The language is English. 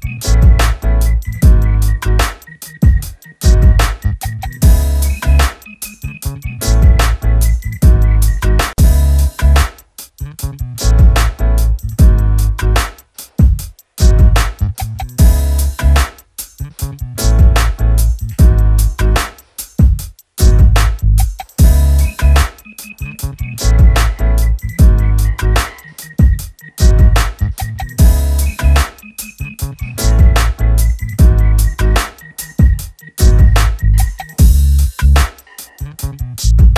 Bye. Bye.